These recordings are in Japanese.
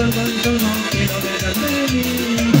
所々の日の目だね「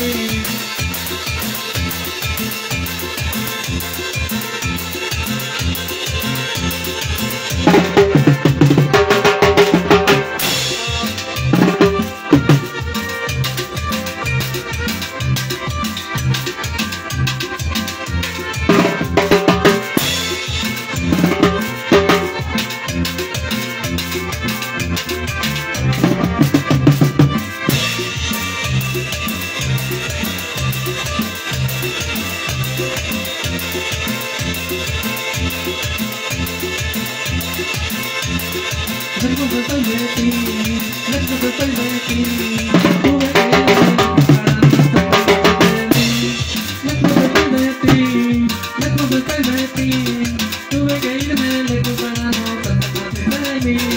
me. me.